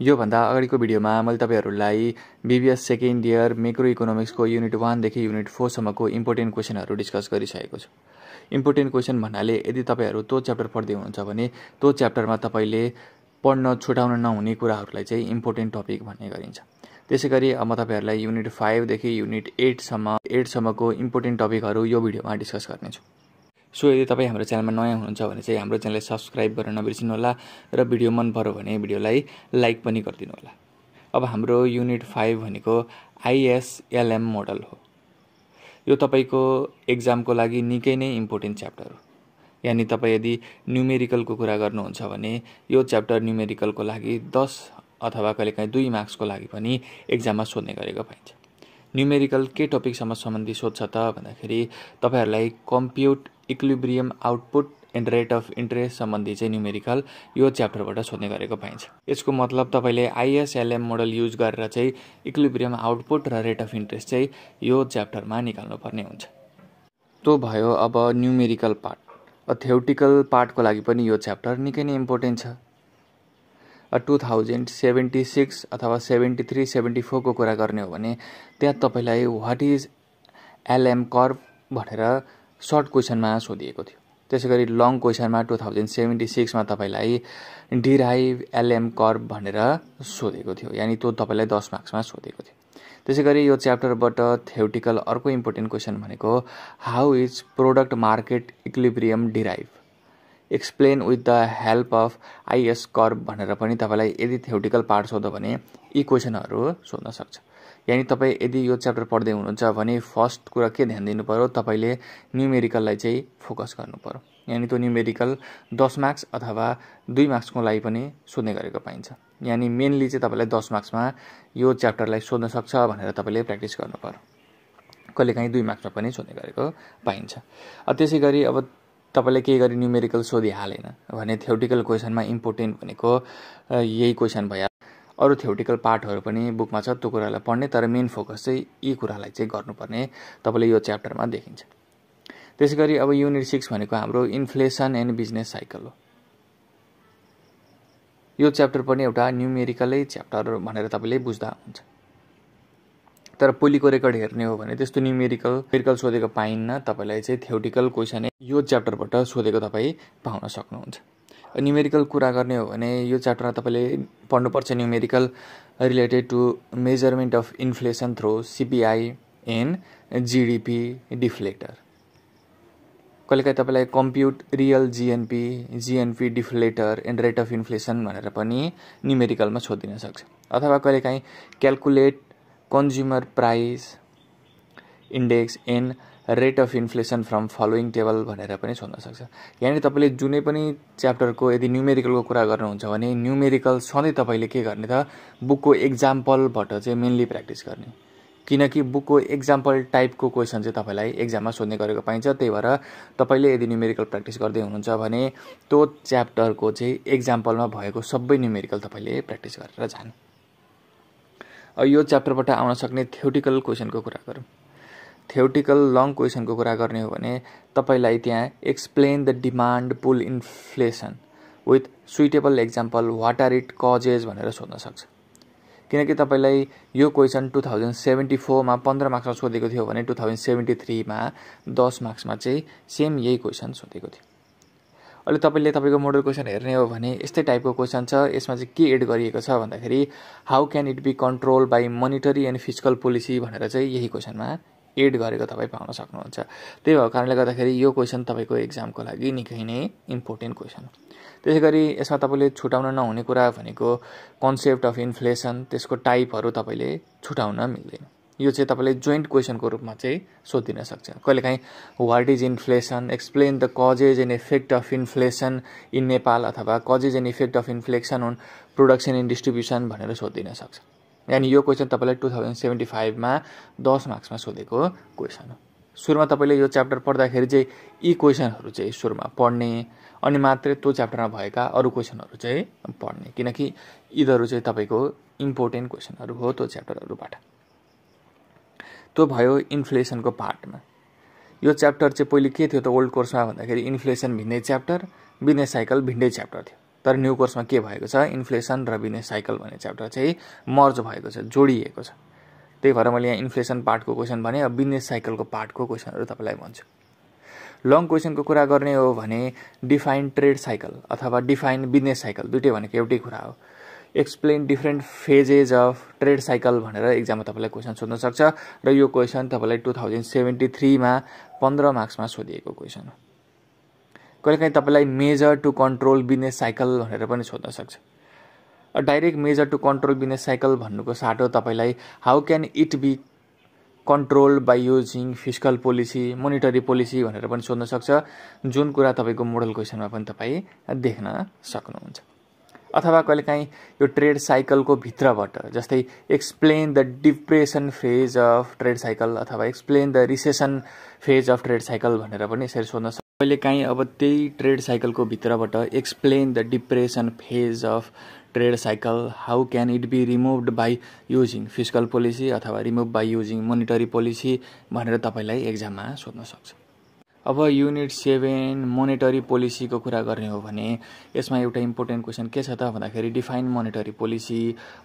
योभन्दा अगाडिको भिडियोमा मैले तपाईँहरूलाई बिबिएस सेकेन्ड इयर मेक्रो इकोनोमिक्सको युनिट वानदेखि युनिट फोरसम्मको इम्पोर्टेन्ट क्वेसनहरू डिस्कस गरिसकेको छु। इम्पोर्टेन्ट क्वेसन भन्नाले यदि तपाईँहरू त्यो च्याप्टर पढ्दै हुनुहुन्छ भने त्यो च्याप्टरमा तपाईँले पढ्न छुटाउन नहुने कुराहरूलाई चाहिँ इम्पोर्टेन्ट टपिक भन्ने गरिन्छ। त्यसै गरी अब म तपाईँहरूलाई युनिट फाइभदेखि युनिट एटसम्म एटसम्मको इम्पोर्टेन्ट टपिकहरू यो भिडियोमा डिस्कस गर्नेछु। सो यदि तपाईँ हाम्रो च्यानलमा नयाँ हुनुहुन्छ भने चाहिँ हाम्रो च्यानललाई सब्सक्राइब गर्न नबिर्सिनु होला र भिडियो मन पऱ्यो भने भिडियोलाई लाइक पनि गरिदिनु होला अब हाम्रो युनिट फाइभ भनेको आइएसएलएम मोडल हो। यो तपाईँको एक्जामको लागि निकै नै इम्पोर्टेन्ट च्याप्टर हो। यानि तपाईँ यदि न्युमेरिकलको कुरा गर्नुहुन्छ भने यो च्याप्टर न्युमेरिकलको लागि दस अथवा कहिलेकाहीँ दुई मार्क्सको लागि पनि एक्जाममा सोध्ने गरेको पाइन्छ। न्युमेरिकल के टपिकसम्म सम्बन्धी सोध्छ त भन्दाखेरि तपाईँहरूलाई compute equilibrium output and rate of interest सम्बन्धी चाहिँ न्युमेरिकल यो च्याप्टरबाट सोध्ने गरेको पाइन्छ। यसको मतलब तपाईँले आइएसएलएम मोडल युज गरेर चाहिँ इक्विलिब्रियम आउटपुट र रेट अफ इन्ट्रेस्ट चाहिँ यो च्याप्टरमा निकाल्नुपर्ने हुन्छ। त्यो भयो अब न्युमेरिकल पार्ट थ्योटिकल पार्टको लागि पनि यो च्याप्टर निकै नै इम्पोर्टेन्ट छ। टु थाउजन्ड सेभेन्टी सिक्स अथवा सेभेन्टी थ्री सेभेन्टी फोरको कुरा गर्ने हो भने त्यहाँ तपाईँलाई वाट इज एलएम कर्भ भनेर सर्ट क्वेसनमा सोधिएको थियो। त्यसै गरी लङ क्वेसनमा टु थाउजन्ड सेभेन्टी सिक्समा तपाईँलाई डिराइभ एलएम कर्भ भनेर सोधेको थियो। यानि त्यो तपाईँलाई दस मार्क्समा सोधेको थियो। त्यसै गरी यो च्याप्टरबाट थ्योटिकल अर्को इम्पोर्टेन्ट क्वेसन भनेको how is product market equilibrium derive explain with the help of IS curve भनेर पनि तपाईँलाई यदि थ्योटिकल पार्ट सोध्यो भने यी क्वेसनहरू सोध्न सक्छ। यानि तपाईँ यदि यो च्याप्टर पढ्दै हुनुहुन्छ भने फर्स्ट कुरा के ध्यान दिनु पऱ्यो तपाईँले न्युमेरिकललाई चाहिँ फोकस गर्नु पऱ्यो यानि त्यो न्युमेरिकल दस मार्क्स अथवा दुई मार्क्सको लागि पनि सोध्ने गरेको पाइन्छ। यानि मेनली चाहिँ तपाईँलाई दस मार्क्समा यो च्याप्टरलाई सोध्न सक्छ भनेर तपाईँले प्र्याक्टिस गर्नु पऱ्यो कहिलेकाहीँ दुई मार्क्समा पनि सोध्ने गरेको पाइन्छ। त्यसै गरी अब तपाईँले केही गरी न्युमेरिकल सोधिहालेन भने थ्योटिकल क्वेसनमा इम्पोर्टेन्ट भनेको यही क्वेसन भयो। अरू थ्योटिकल पार्टहरू पनि बुकमा छ त्यो कुरालाई पढ्ने तर मेन फोकस चाहिँ यी कुरालाई चाहिँ गर्नुपर्ने तपाईँले यो च्याप्टरमा देखिन्छ। त्यसै गरी अब युनिट सिक्स भनेको हाम्रो इन्फ्लेसन एन्ड बिजनेस साइकल हो। यो च्याप्टर पनि एउटा न्युमेरिकलै च्याप्टर भनेर तपाईँले बुझ्दा हुन्छ। तर पोलीको रेकर्ड हेर्ने हो भने त्यस्तो न्युमेरिकल मेरिकल सोधेको पाइन्न। तपाईँलाई चाहिँ थ्योटिकल क्वेसन यो च्याप्टरबाट सोधेको तपाईँ पाउन सक्नुहुन्छ। न्युमेरिकल कुरा गर्ने हो भने यो च्याप्टरमा तपाईँले पढ्नुपर्छ numerical related to measurement of inflation through CPI and GDP deflator. कहिलेकाहीँ तपाईँलाई compute real GNP GNP deflator and rate of inflation भनेर पनि न्युमेरिकलमा सोधिन सक्छ। अथवा कहिलेकाहीँ calculate consumer price index and rate of inflation from following table भनेर पनि सोध्न सक्छ। यहाँनिर तपाईँले जुनै पनि च्याप्टरको यदि न्युमेरिकलको कुरा गर्नुहुन्छ भने न्युमेरिकल सधैँ तपाईँले के गर्ने त बुकको एक्जाम्पलबाट चाहिँ मेनली प्र्याक्टिस गर्ने। किनकि बुकको एक्जाम्पल टाइपको क्वेसन चाहिँ तपाईँलाई एक्जाममा सोध्ने गरेको पाइन्छ। त्यही भएर तपाईँले यदि न्युमेरिकल प्र्याक्टिस गर्दै हुनुहुन्छ भने त्यो च्याप्टरको चाहिँ एक्जाम्पलमा भएको सबै न्युमेरिकल तपाईँले प्र्याक्टिस गरेर जाने। यो च्याप्टरबाट आउन सक्ने थ्योटिकल क्वेसनको कुरा गरौँ। थ्योटिकल लङ क्वेसनको कुरा गर्ने हो भने तपाईँलाई त्यहाँ explain the demand pull inflation with suitable example what are it causes भनेर सोध्न सक्छ। किनकि तपाईँलाई यो क्वेसन टु थाउजन्ड सेभेन्टी फोरमा पन्ध्र मार्क्समा सोधेको थियो भने टु थाउजन्ड सेभेन्टी थ्रीमा दस मार्क्समा चाहिँ सेम यही क्वेसन सोधेको थियो। अहिले तपाईँले तपाईँको मोडल क्वेसन हेर्ने हो भने यस्तै टाइपको क्वेसन छ। यसमा चाहिँ के एड गरिएको छ भन्दाखेरि how can it be control by monetary and physical policy भनेर चाहिँ यही क्वेसनमा एड गरेको तपाईँ पाउन सक्नुहुन्छ। त्यही भएको कारणले गर्दाखेरि यो क्वेसन तपाईँको एक्जामको लागि निकै नै इम्पोर्टेन्ट क्वेसन हो त्यसै गरी यसमा तपाईँले छुटाउन नहुने कुरा भनेको कन्सेप्ट अफ इन्फ्लेसन त्यसको टाइपहरू तपाईँले छुटाउन मिल्दैन। यो चाहिँ तपाईँले जोइन्ट क्वेसनको रूपमा चाहिँ सोधिन सक्छ। कहिलेकाहीँ what is inflation explain the causes and effect of inflation in Nepal अथवा causes and effect of inflation on production and distribution भनेर सोधिन सक्छ। यानि यो क्वेसन तपाईँलाई टु थाउजन्ड सेभेन्टी फाइभमा दस मार्क्समा सोधेको क्वेसन हो। सुरुमा तपाईँले यो च्याप्टर पढ्दाखेरि चाहिँ यी क्वेसनहरू चाहिँ सुरुमा पढ्ने अनि मात्रै त्यो च्याप्टरमा भएका अरू क्वेसनहरू चाहिँ पढ्ने। किनकि यिनीहरू चाहिँ तपाईँको इम्पोर्टेन्ट क्वेसनहरू हो त्यो च्याप्टरहरूबाट त्यो भयो इन्फ्लेसनको पार्टमा यो च्याप्टर चाहिँ पहिले के थियो त ओल्ड कोर्समा भन्दाखेरि इन्फ्लेसन भिन्दै च्याप्टर बिजनेस साइकल भिन्दै च्याप्टर थियो। तर न्यू कोर्समा के भएको छ? इन्फ्लेसन र बिजनेस साइकल भन्ने च्याप्टर चाहिँ मर्ज भएको छ जोडिएको छ। त्यही भएर मैले यहाँ इन्फ्लेसन पार्टको क्वेसन भने अब बिजनेस साइकलको पार्टको क्वेसनहरू तपाईँलाई भन्छु। लङ क्वेसनको कुरा गर्ने हो भने डिफाइन ट्रेड साइकल अथवा डिफाइन बिजनेस साइकल दुइटै भनेको एउटै कुरा हो। Explain different phases of trade cycle भनेर इक्जाममा तपाईँलाई क्वेसन सोध्न सक्छ र यो क्वेसन तपाईँलाई टु थाउजन्ड सेभेन्टी थ्रीमा पन्ध्र मार्क्समा सोधिएको क्वेसन हो। कहिलेकाहीँ तपाईँलाई measure to control business cycle भनेर पनि सोध्न सक्छ। Direct measure to control business cycle भन्नुको साटो तपाईँलाई how can it be control by using physical policy monetary policy भनेर पनि सोध्न सक्छ। जुन कुरा तपाईँको मोडल क्वेसनमा पनि तपाईँ देख्न सक्नुहुन्छ। अथवा कहिलेकाहीँ यो ट्रेड साइकलको भित्रबाट जस्तै explain the depression phase of trade cycle अथवा explain the recession phase of trade cycle भनेर पनि यसरी सोध्न सक्छ कहिलेकाहीँ अब त्यही ट्रेड साइकलको भित्रबाट explain the depression phase of trade cycle how can it be removed by using physical policy अथवा remove by using monetary policy भनेर तपाईँलाई एक्जाममा सोध्न सक्छ। अब युनिट सेभेन मोनिटरी पोलिसीको कुरा गर्ने हो भने यसमा एउटा इम्पोर्टेन्ट क्वेसन के छ त भन्दाखेरि define monetary policy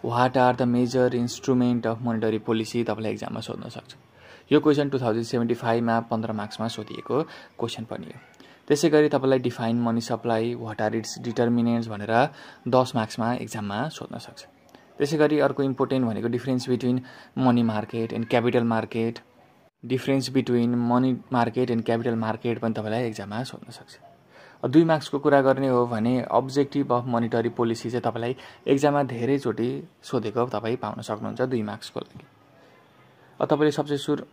what are the major instrument of monetary policy तपाईँलाई एक्जाममा सोध्न सक्छ। यो क्वेसन टु थाउजन्ड सेभेन्टी फाइभमा पन्ध्र मार्क्समा सोधिएको क्वेसन पनि हो। त्यसै गरी तपाईँलाई define money supply what are its determinants भनेर दस मार्क्समा एक्जाममा सोध्न सक्छ। त्यसै गरी अर्को इम्पोर्टेन्ट भनेको difference between money market and capital market difference between money market and capital market पनि तपाईँलाई एक्जाममा सोध्न सक्छ। दुई मार्क्सको कुरा गर्ने हो भने अब्जेक्टिभ अफ मोनिटरी पोलिसी चाहिँ तपाईँलाई एक्जाममा धेरैचोटि सोधेको तपाईँ पाउन सक्नुहुन्छ दुई मार्क्सको लागि। तपाईँले सबसे सुरु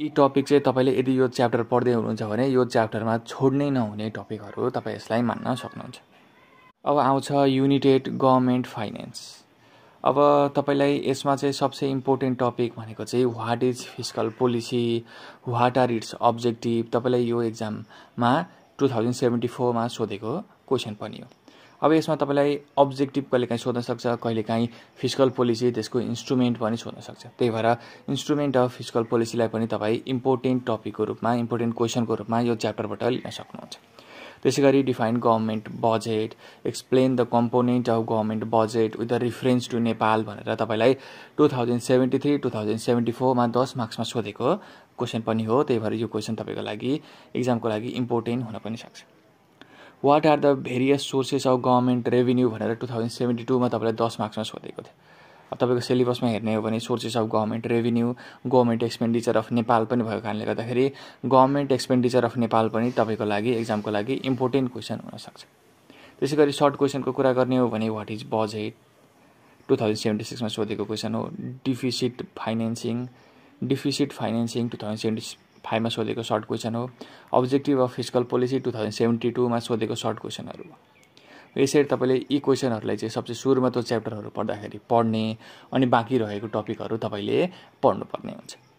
यी टपिक चाहिँ तपाईँले यदि यो च्याप्टर पढ्दै हुनुहुन्छ भने यो च्याप्टरमा छोड्नै नहुने टपिकहरू तपाईँ यसलाई मान्न सक्नुहुन्छ। अब आउँछ युनिटेड गभर्मेन्ट फाइनेन्स अब तपाईँलाई यसमा चाहिँ सबसे इम्पोर्टेन्ट टपिक भनेको चाहिँ what is physical policy what are its objective तपाईँलाई यो एक्जाममा टु थाउजन्ड सेभेन्टी फोरमा सोधेको क्वेसन पनि हो। अब यसमा तपाईँलाई अब्जेक्टिभ कहिलेकाहीँ सोध्न सक्छ कहिलेकाहीँ फिजिकल पोलिसी त्यसको इन्स्ट्रुमेन्ट पनि सोध्न सक्छ। त्यही भएर इन्स्ट्रुमेन्ट अफ फिजिकल पोलिसीलाई पनि तपाईँ इम्पोर्टेन्ट टपिकको रूपमा इम्पोर्टेन्ट क्वेसनको रूपमा यो च्याप्टरबाट लिन सक्नुहुन्छ। त्यसै गरी define government budget explain the component of government budget with the reference to Nepal भनेर तपाईँलाई two thousand seventy three two thousand seventy फोरमा दस मार्क्समा सोधेको क्वेसन पनि हो। त्यही भएर यो क्वेसन तपाईँको लागि इक्जामको लागि इम्पोर्टेन्ट हुन पनि सक्छ। What are the various sources of government revenue भनेर टु थाउजन्ड सेभेन्टी टूमा तपाईँलाई दस मार्क्समा सोधेको थियो। तपाईँको सिलेबसमा हेर्ने हो भने sources of government revenue government expenditure of Nepal पनि भएको कारणले गर्दाखेरि गभर्मेन्ट एक्सपेन्डिचर अफ नेपाल पनि तपाईँको लागि एक्जामको लागि इम्पोर्टेन्ट क्वेसन हुनसक्छ। त्यसै गरी सर्ट क्वेसनको कुरा गर्ने हो भने what is budget two thousand seventy सिक्समा सोधेको क्वेसन हो deficit financing deficit financing two thousand seventy फाइभमा सोधेको सर्ट क्वेसन हो objective of physical policy two thousand seventy टूमा सोधेको सर्ट क्वेसनहरू हो। यसरी तपाईँले यी क्वेसनहरूलाई चाहिँ सबसे सुरुमा त्यो च्याप्टरहरू पढ्दाखेरि पढ्ने अनि बाँकी रहेको टपिकहरू तपाईँले पढ्नुपर्ने हुन्छ।